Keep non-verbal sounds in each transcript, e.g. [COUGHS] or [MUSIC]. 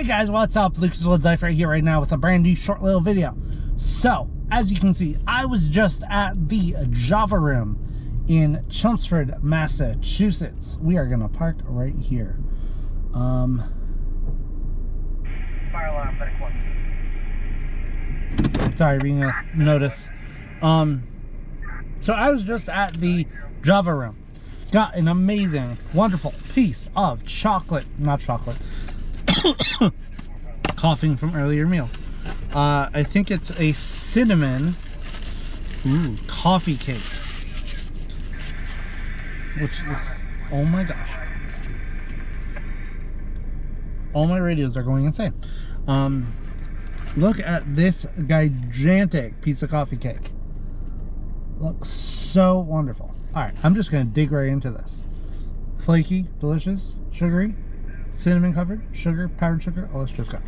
Hey guys, what's up? Lucas Woods Life right here right now with a brand new short little video. So, as you can see, I was just at the Java Room in Chelmsford, Massachusetts. We are gonna park right here. Um, Fire alarm, one. sorry, being a notice. Um, so I was just at the Java Room. Got an amazing, wonderful piece of chocolate, not chocolate, [COUGHS] coughing from earlier meal. Uh, I think it's a cinnamon ooh, coffee cake. Which oh my gosh. All my radios are going insane. Um, look at this gigantic piece of coffee cake. Looks so wonderful. All right, I'm just gonna dig right into this. Flaky, delicious, sugary, cinnamon covered, sugar, powdered sugar. Oh, let's just go.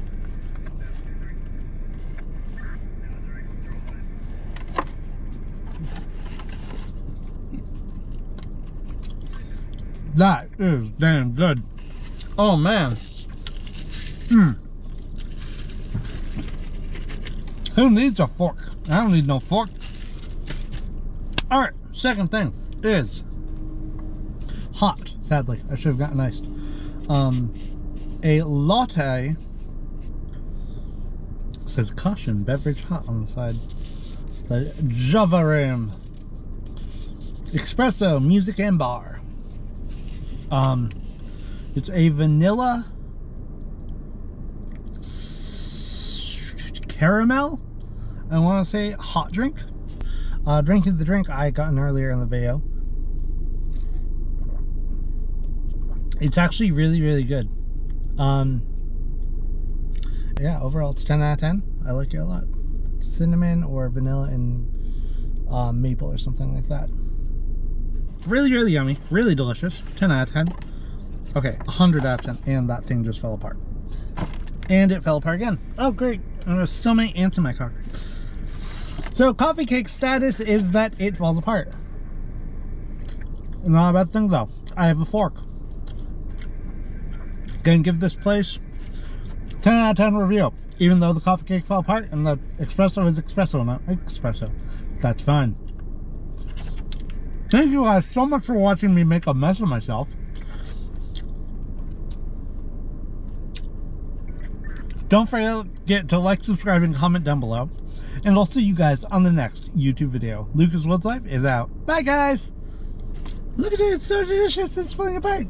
That is damn good. Oh man. Hmm. Who needs a fork? I don't need no fork. Alright, second thing is hot, sadly. I should have gotten iced. Um, a latte says caution, beverage hot on the side. The Java Room. Espresso, music and bar. Um, it's a vanilla caramel. I want to say hot drink. Uh, drinking the drink I gotten earlier in the video. It's actually really, really good. Um, yeah, overall it's 10 out of 10. I like it a lot. Cinnamon or vanilla and uh, maple or something like that. Really, really yummy. Really delicious. 10 out of 10. Okay, 100 out of 10. And that thing just fell apart. And it fell apart again. Oh, great. And there's so many ants in my car. So, coffee cake status is that it falls apart. Not a bad thing, though. I have a fork. Gonna give this place 10 out of 10 review. Even though the coffee cake fell apart and the espresso is espresso, not espresso. That's fine. Thank you guys so much for watching me make a mess of myself. Don't forget to like, subscribe, and comment down below. And I'll see you guys on the next YouTube video. Lucas Woods Life is out. Bye, guys! Look at it, it's so delicious, it's falling apart.